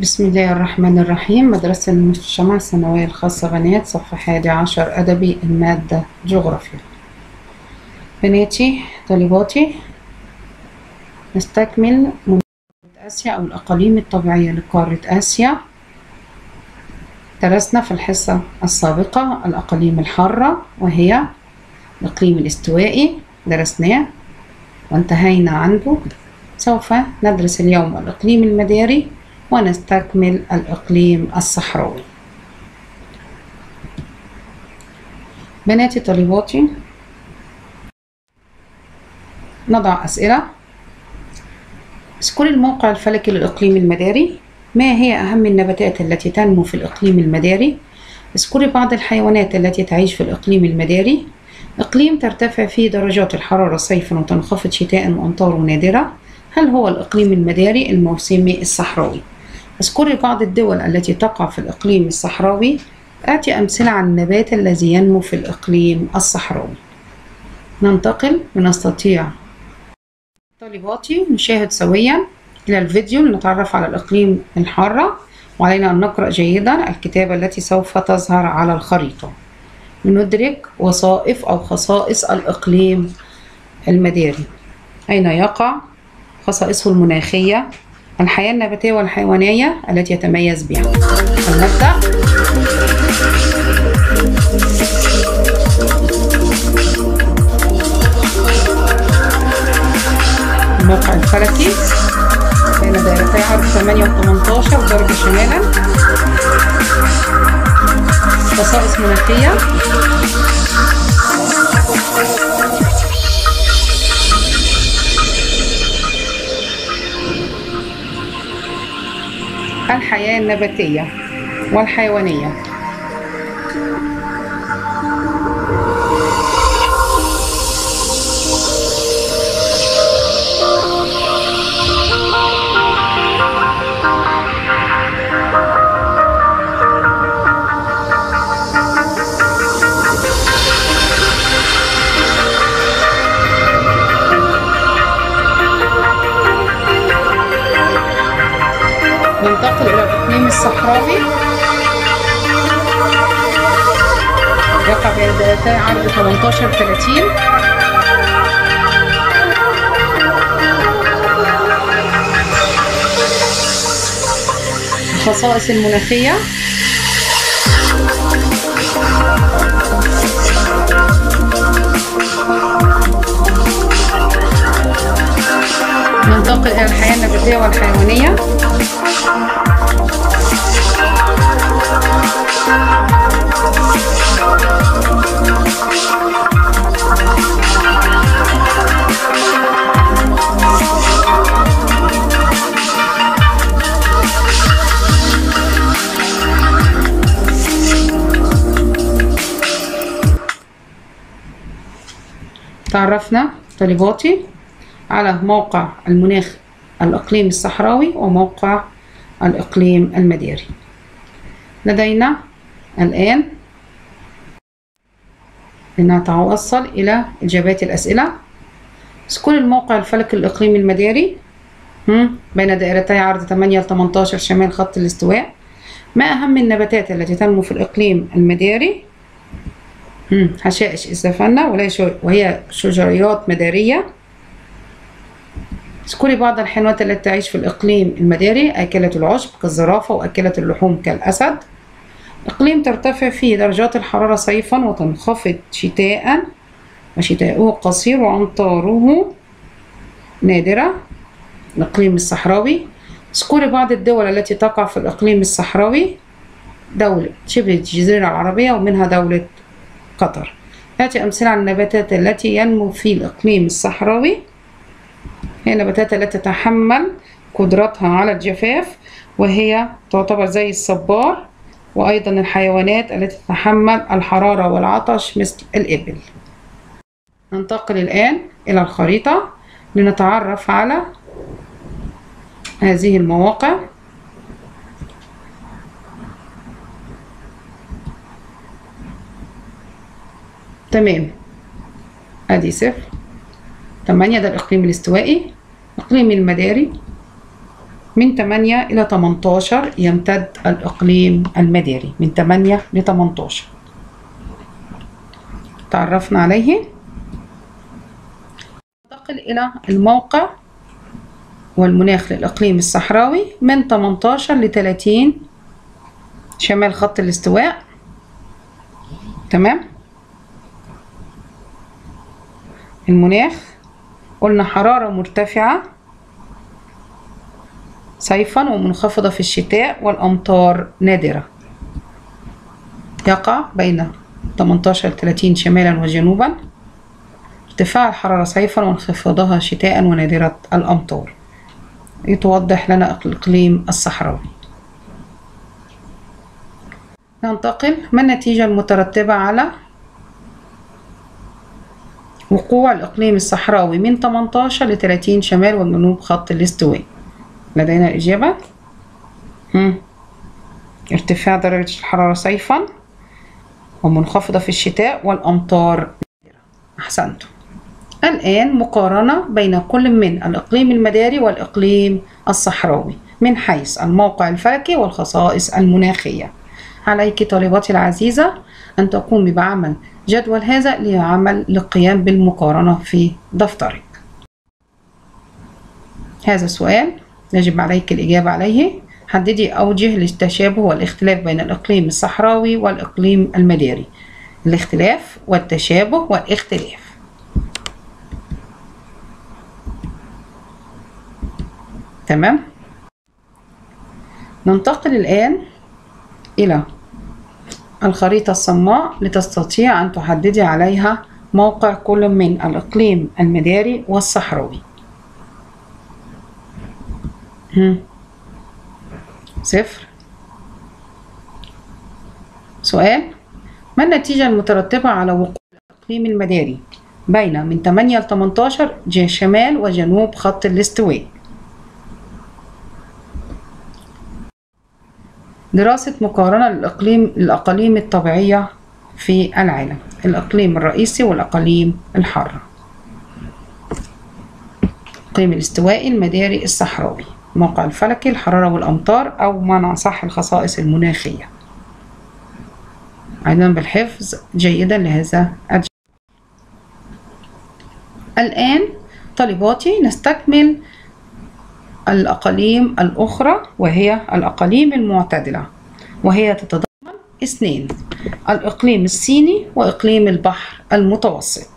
بسم الله الرحمن الرحيم. مدرسة المجتمع الثانوية الخاصة بنات صف حادي عشر أدبي المادة جغرافيا. بناتي طالباتي نستكمل منطقة آسيا أو الأقاليم الطبيعية لقارة آسيا. درسنا في الحصة السابقة الأقاليم الحارة وهي الإقليم الاستوائي. درسناه وانتهينا عنده سوف ندرس اليوم الإقليم المداري. ونستكمل الإقليم الصحراوي. بناتي طالباتي نضع أسئلة. اذكري الموقع الفلكي للإقليم المداري ما هي أهم النباتات التي تنمو في الإقليم المداري؟ اذكري بعض الحيوانات التي تعيش في الإقليم المداري إقليم ترتفع فيه درجات الحرارة صيفا وتنخفض شتاء وأمطار نادرة. هل هو الإقليم المداري الموسمي الصحراوي؟ اذكري بعض الدول التي تقع في الإقليم الصحراوي. آتي أمثلة عن النبات الذي ينمو في الإقليم الصحراوي. ننتقل ونستطيع. طالباتي نشاهد سويا. إلى الفيديو لنتعرف على الإقليم الحارة. وعلينا أن نقرأ جيدا الكتابة التي سوف تظهر على الخريطة. لندرك وظائف أو خصائص الإقليم المداري. أين يقع؟ خصائصه المناخية. الحياة النباتية والحيوانية التي يتميز بها. فلنبدأ الموقع الفلكي. بين دائرتي عرض 8 و 18 درجة شمالا. خصائص مناخية الحياة النباتية والحيوانية. بين دائرتي عرض 18 30 الخصائص المناخية. إلى الحياة النباتية والحيوانية. تعرفنا طالباتي على موقع المناخ الإقليم الصحراوي وموقع الإقليم المداري لدينا الآن لنتوصل إلى إجابات الأسئلة. اذكر الموقع الفلكي الإقليمي المداري؟ بين دائرتي عرض 8 ل 18 شمال خط الاستواء. ما أهم النباتات التي تنمو في الإقليم المداري حشائش السفنة وهي شجريات مدارية. اذكري بعض الحيوانات التي تعيش في الإقليم المداري آكلة العشب كالزرافة وآكلة اللحوم كالأسد. إقليم ترتفع فيه درجات الحرارة صيفا وتنخفض شتاء وشتاؤه قصير وأمطاره نادرة. الإقليم الصحراوي. اذكري بعض الدول التي تقع في الإقليم الصحراوي دولة شبه الجزيرة العربية ومنها دولة قطر. هاتي أمثلة عن النباتات التي ينمو في الإقليم الصحراوي. هي النباتات التي تتحمل قدرتها على الجفاف وهي تعتبر زي الصبار وأيضا الحيوانات التي تتحمل الحرارة والعطش مثل الإبل. ننتقل الآن إلى الخريطة لنتعرف على هذه المواقع. تمام. ادي صفر. تمانية ده الإقليم الاستوائي. إقليم المداري. من 8 إلى 18 يمتد الإقليم المداري. من 8 ل 18 تعرفنا عليه. ننتقل إلى الموقع والمناخ للإقليم الصحراوي. من 18 ل 30 شمال خط الاستواء. تمام؟ المناخ. قلنا حرارة مرتفعة صيفا ومنخفضة في الشتاء والأمطار نادرة. يقع بين 18 ل 30 شمالا وجنوبا. ارتفاع الحرارة صيفا وانخفاضها شتاء ونادرة الأمطار. يتوضح لنا الإقليم الصحراوي. ننتقل ما النتيجة المترتبة على وقوع الإقليم الصحراوي من 18 ل 30 شمال وجنوب خط الاستواء. لدينا الإجابة؟ هم. ارتفاع درجة الحرارة صيفا ومنخفضة في الشتاء والأمطار. أحسنتم. الآن مقارنة بين كل من الإقليم المداري والإقليم الصحراوي من حيث الموقع الفلكي والخصائص المناخية. عليك طالباتي العزيزة أن تقومي بعمل جدول هذا لعمل للقيام بالمقارنة في دفترك. هذا السؤال يجب عليك الإجابة عليه. حددي أوجه للتشابه والاختلاف بين الإقليم الصحراوي والإقليم المداري. الاختلاف والتشابه والاختلاف. تمام؟ ننتقل الآن إلى الخريطة الصماء لتستطيع أن تحددي عليها موقع كل من الإقليم المداري والصحراوي. صفر. سؤال. ما النتيجة المترتبة على وقوع الإقليم المداري؟ بين من 8 ل 18 جه شمال وجنوب خط الاستواء. دراسة مقارنة للإقليم الأقاليم الطبيعية في العالم. الإقليم الرئيسي والأقاليم الحارة. الإقليم الاستوائي المداري الصحراوي. الموقع الفلكي الحرارة والأمطار أو معنى صح الخصائص المناخية. أيضا بالحفظ جيدا لهذا الجدول الآن طالباتي نستكمل الأقاليم الأخرى وهي الأقاليم المعتدلة وهي تتضمن اثنين الإقليم الصيني وإقليم البحر المتوسط.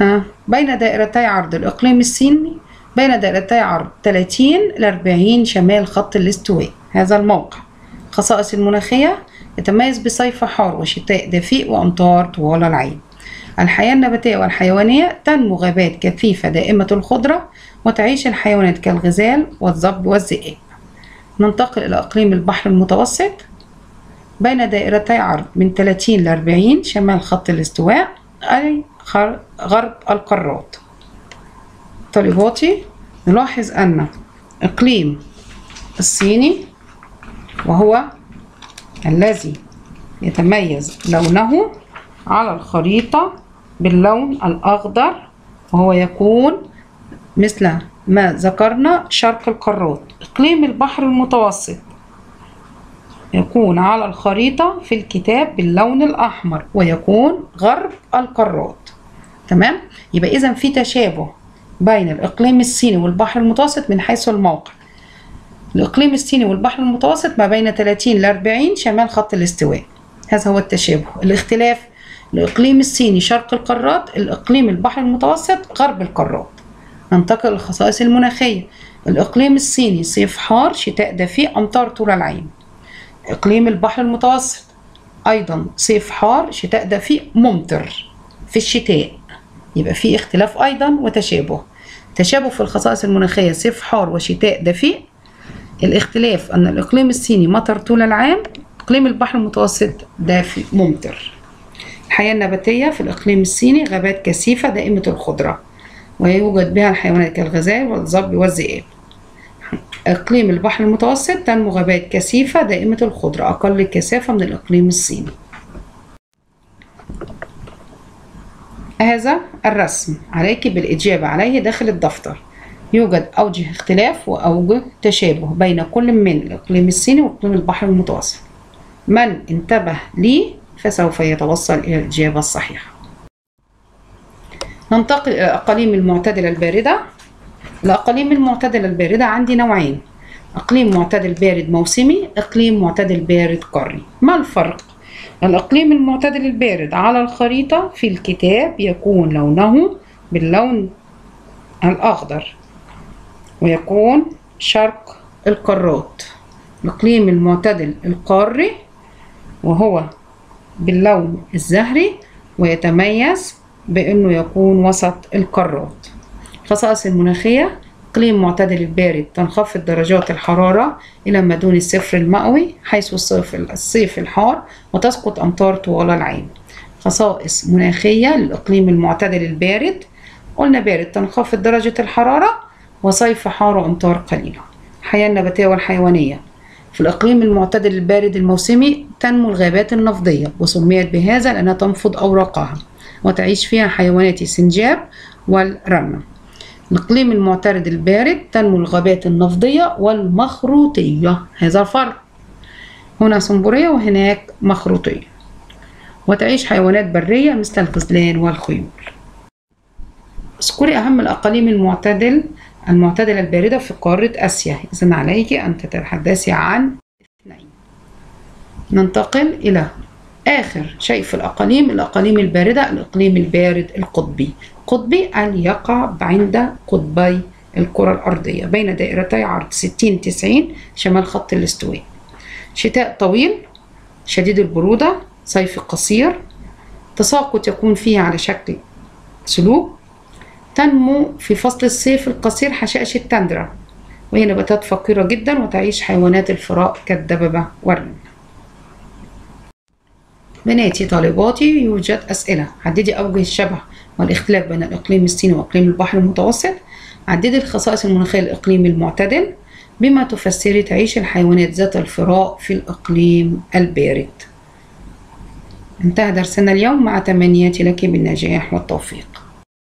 ها بين دائرتي عرض الإقليم الصيني بين دائرتي عرض 30 ل 40 شمال خط الاستواء. هذا الموقع. خصائص المناخية يتميز بصيف حار وشتاء دفيء وأمطار طوال العام الحياة النباتية والحيوانية تنمو غابات كثيفة دائمة الخضرة وتعيش الحيوانات كالغزال والظب والذئاب ننتقل إلى إقليم البحر المتوسط. بين دائرتي عرض من 30 ل 40 شمال خط الاستواء أي غرب القارات. طالباتي نلاحظ أن إقليم الصيني وهو الذي يتميز لونه على الخريطة باللون الأخضر وهو يكون مثل ما ذكرنا شرق القارات إقليم البحر المتوسط. يكون على الخريطة في الكتاب باللون الأحمر ويكون غرب القارات تمام؟ يبقى إذا في تشابه بين الإقليم الصيني والبحر المتوسط من حيث الموقع. الإقليم الصيني والبحر المتوسط ما بين 30 ل 40 شمال خط الاستواء. هذا هو التشابه. الاختلاف الإقليم الصيني شرق القارات الإقليم البحر المتوسط غرب القارات. ننتقل للخصائص المناخية. الإقليم الصيني صيف حار شتاء دفيء أمطار طول العام إقليم البحر المتوسط أيضا صيف حار شتاء دفيء ممطر في الشتاء. يبقى في اختلاف أيضا وتشابه. تشابه في الخصائص المناخية صيف حار وشتاء دفيء الاختلاف أن الإقليم الصيني مطر طول العام إقليم البحر المتوسط دافئ ممطر. الحياة النباتية في الإقليم الصيني غابات كثيفة دائمة الخضرة. ويوجد بها الحيوانات كالغزال والظب والذئاب. إقليم البحر المتوسط تنمو غابات كثيفة دائمة الخضرة أقل كثافة من الإقليم الصيني. هذا الرسم. عليك بالإجابة عليه داخل الدفتر. يوجد أوجه اختلاف وأوجه تشابه بين كل من الإقليم الصيني وإقليم البحر المتوسط. من انتبه لي؟ فسوف يتوصل إلى الإجابة الصحيحة. ننتقل إلى الأقاليم المعتدلة الباردة. الأقاليم المعتدلة الباردة عندي نوعين. إقليم معتدل بارد موسمي إقليم معتدل بارد قاري ما الفرق؟ الإقليم المعتدل البارد على الخريطة في الكتاب يكون لونه باللون الأخضر ويكون شرق القارات الإقليم المعتدل القاري وهو باللون الزهري ويتميز بأنه يكون وسط القارات الخصائص المناخية إقليم معتدل البارد تنخفض درجات الحرارة إلى ما دون الصفر المئوي حيث الصيف الصيف الحار وتسقط أمطار طوال العام خصائص مناخية للإقليم المعتدل البارد قلنا بارد تنخفض درجة الحرارة وصيف حار وأمطار قليلة. الحياة النباتية والحيوانية. في الإقليم المعتدل البارد الموسمي تنمو الغابات النفضية وسميت بهذا لأنها تنفض أوراقها وتعيش فيها حيوانات السنجاب والرمة الإقليم المعترض البارد تنمو الغابات النفضية والمخروطية. هذا فرق هنا صنبورية وهناك مخروطية. وتعيش حيوانات برية مثل الغزلان والخيول. اذكري أهم الأقاليم المعتدل المعتدلة الباردة في قارة آسيا. إذن عليك أن تتحدثي عن اثنين. ننتقل إلى آخر شيء في الأقاليم الأقاليم الباردة الإقليم البارد القطبي. قطبي أن يقع عند قطبي الكرة الأرضية بين دائرتي عرض 60 90 شمال خط الاستواء. شتاء طويل شديد البرودة صيف قصير. تساقط يكون فيه على شكل سلوك. تنمو في فصل الصيف القصير حشائش التندرة وهي نباتات فقيرة جدا وتعيش حيوانات الفراء كالدببة والرمل بناتي طالباتي يوجد أسئلة. عددي أوجه الشبه والاختلاف بين الإقليم الصيني وإقليم البحر المتوسط. عددي الخصائص المناخية للإقليم المعتدل بما تفسري تعيش الحيوانات ذات الفراء في الإقليم البارد. انتهى درسنا اليوم. مع تمنياتي لك بالنجاح والتوفيق.